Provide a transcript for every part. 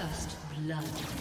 First blood.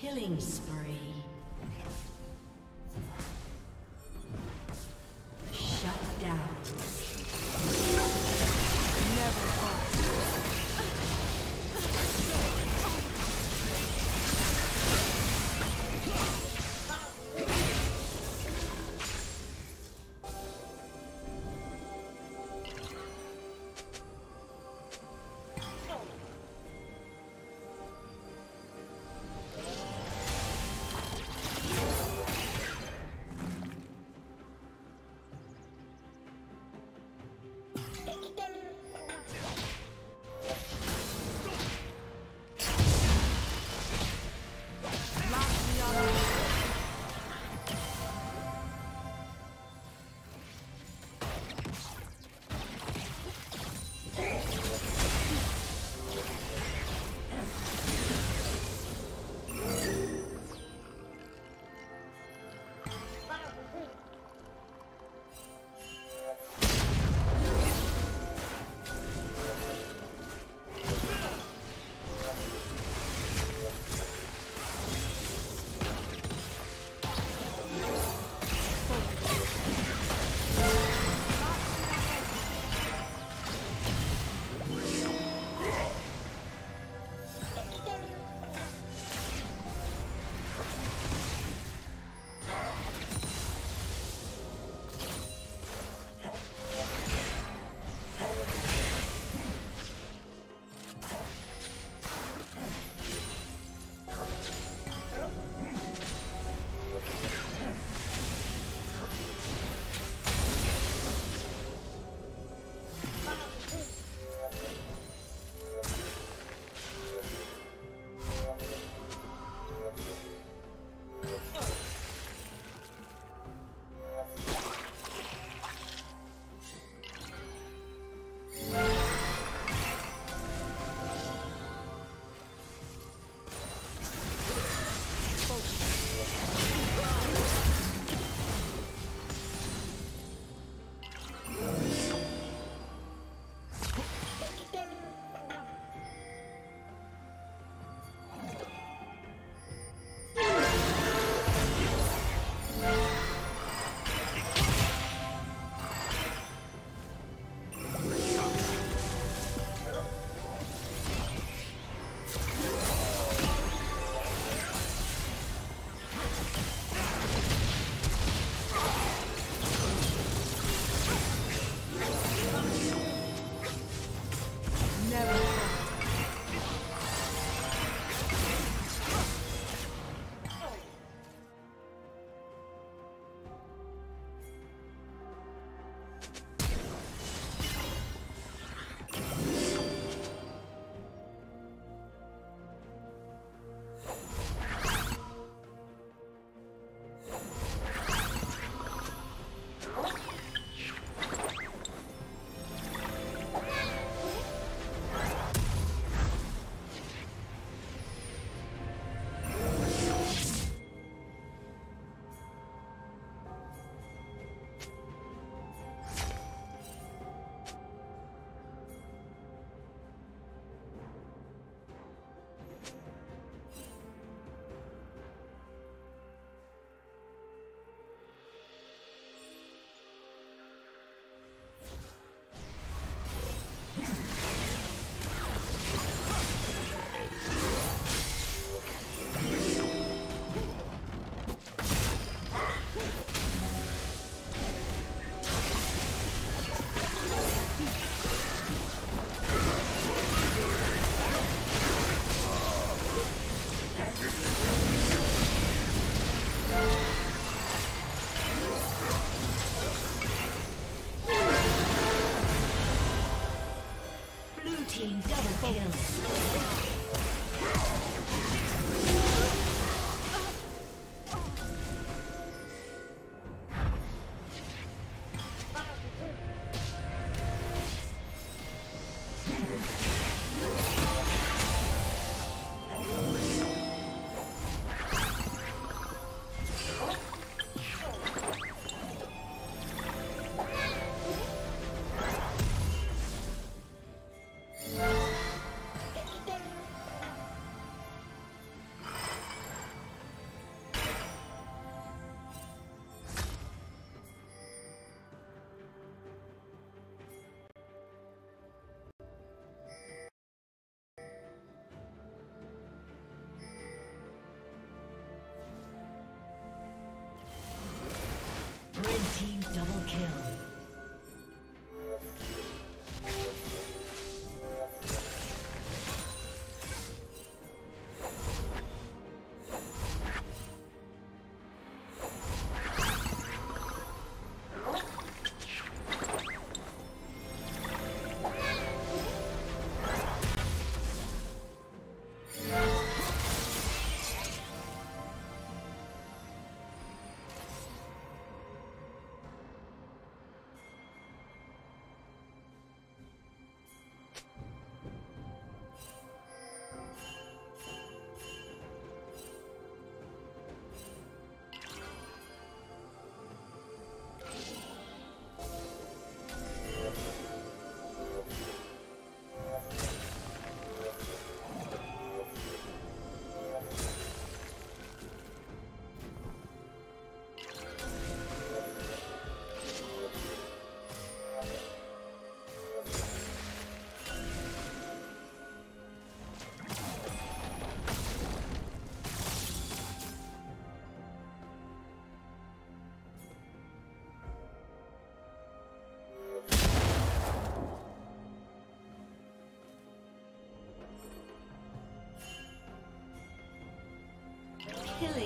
Killing spree.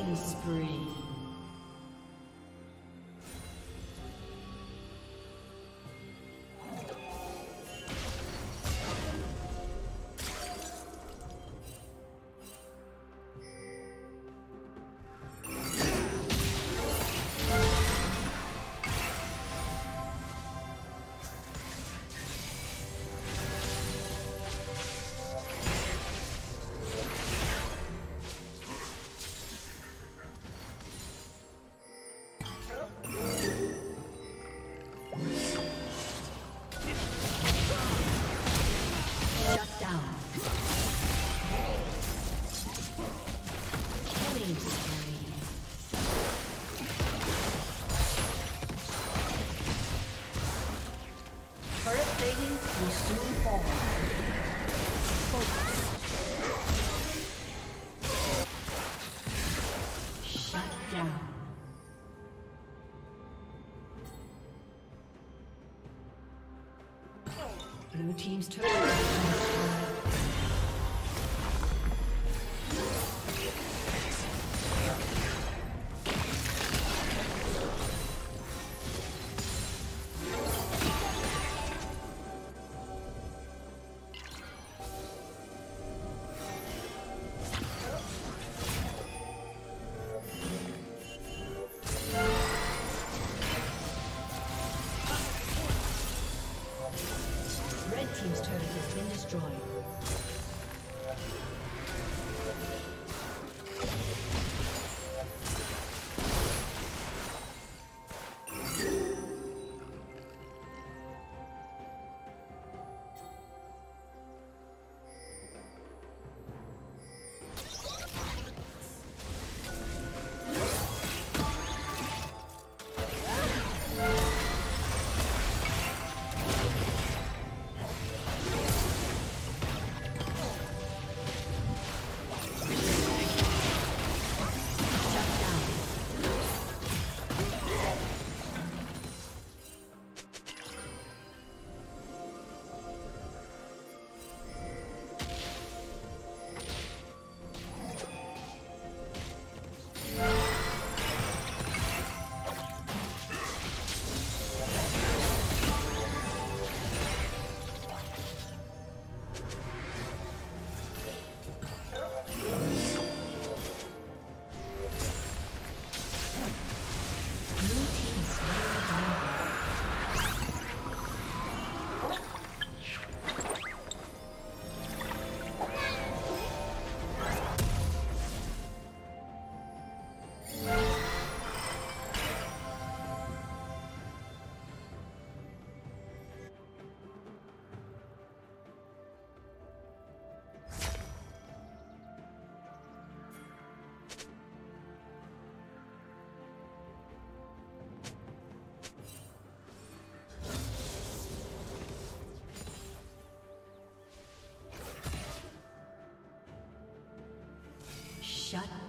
Killing spree. Blue Team's turret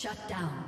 Shut down.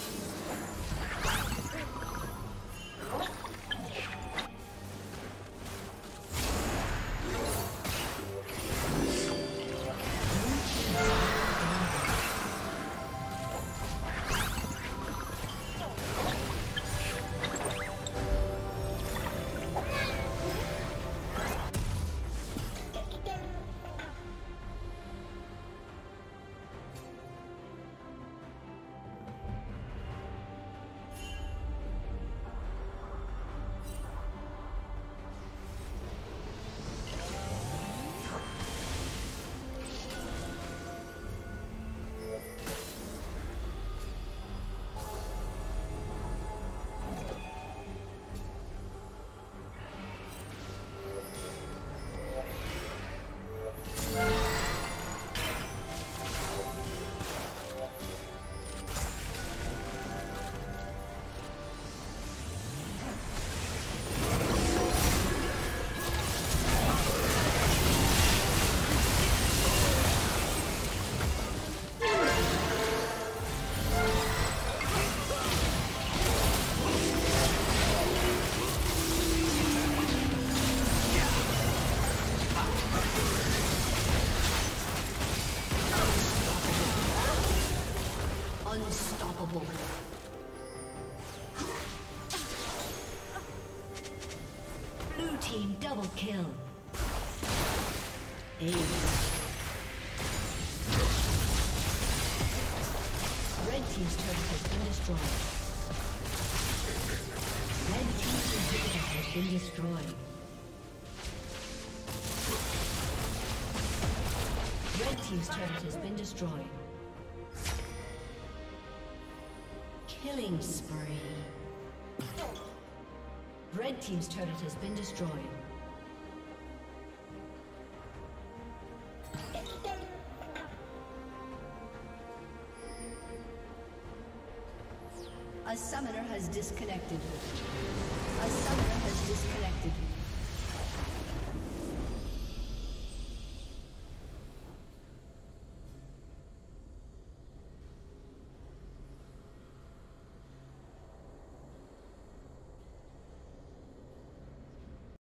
Team's turret has been destroyed. Killing spree. Red team's turret has been destroyed. A summoner has disconnected.